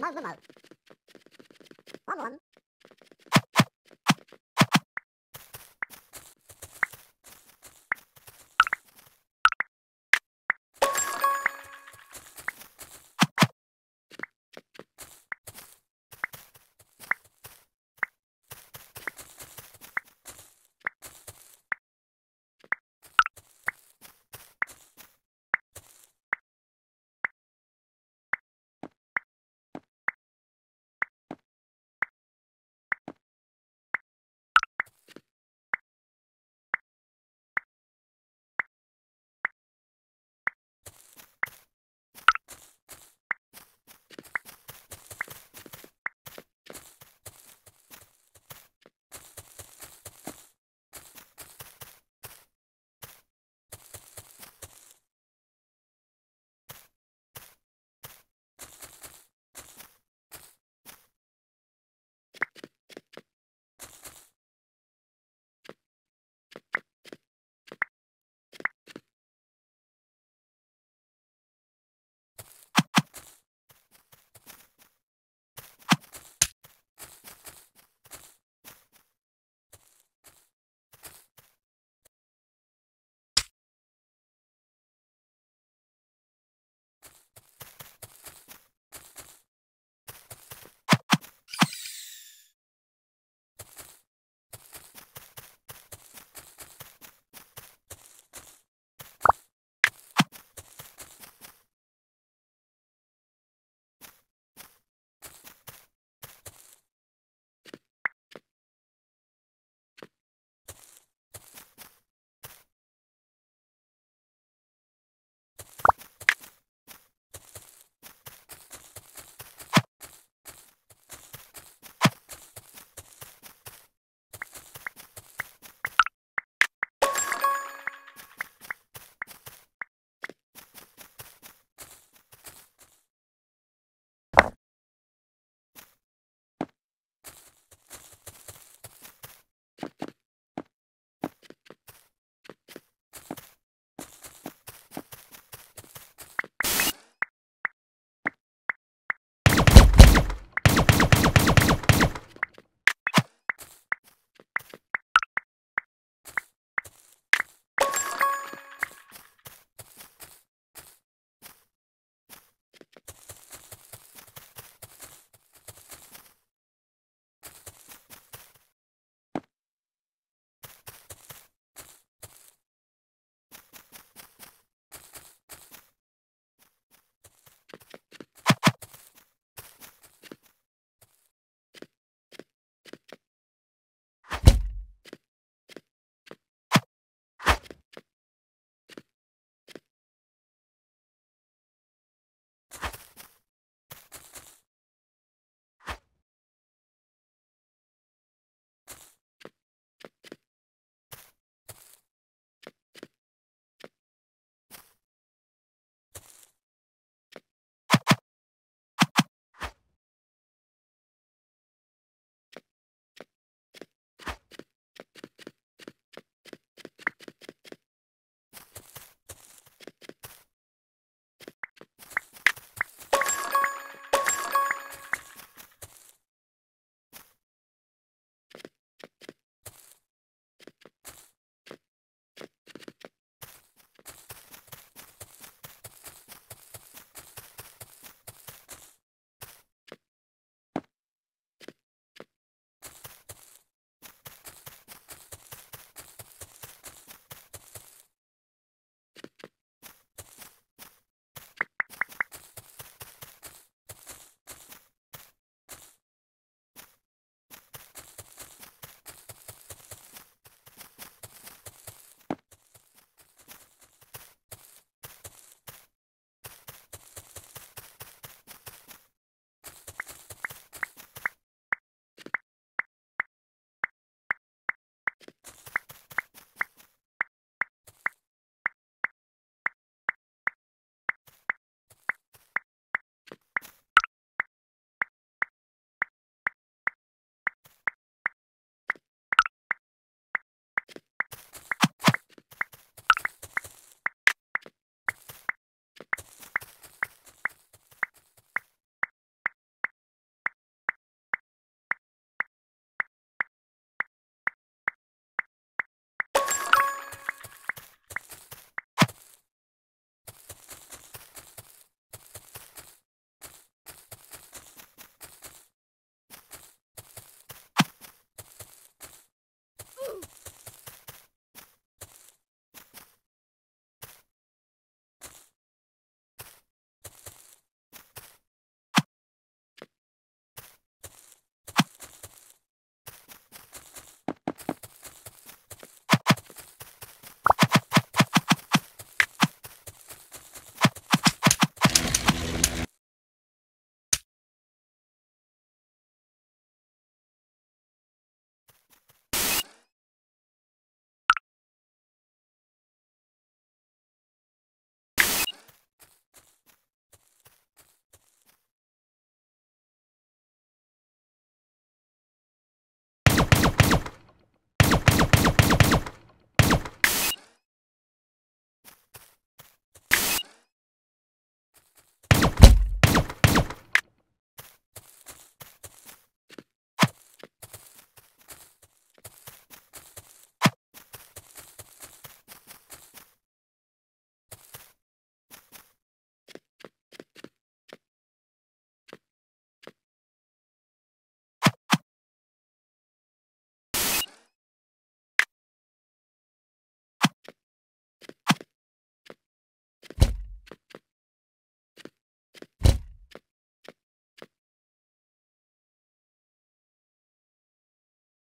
Muzz the muzz. One one.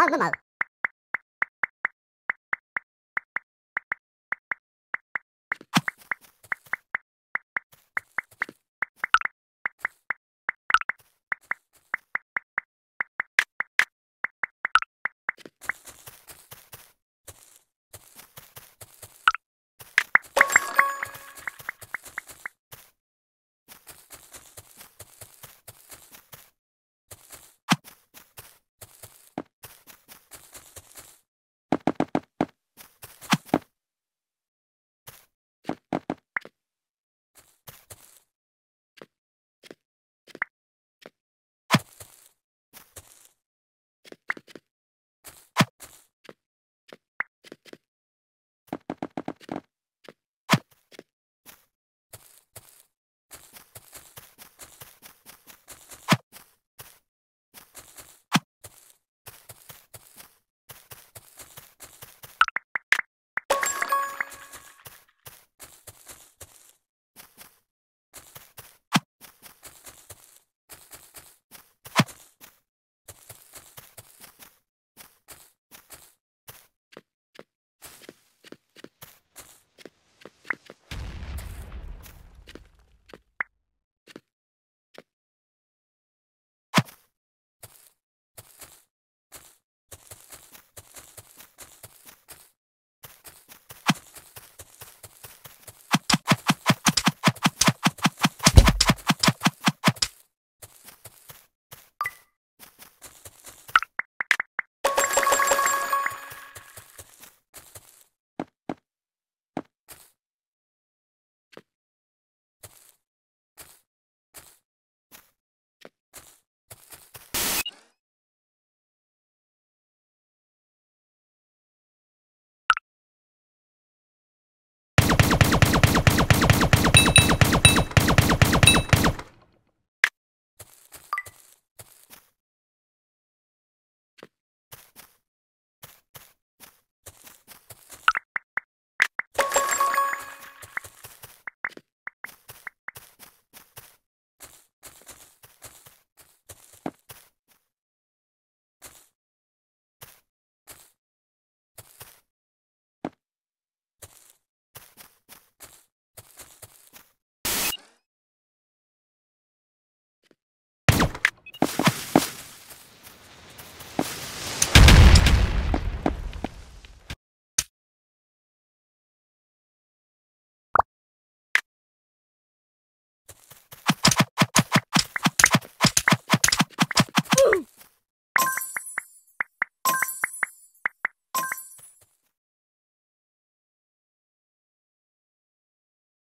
哪个门？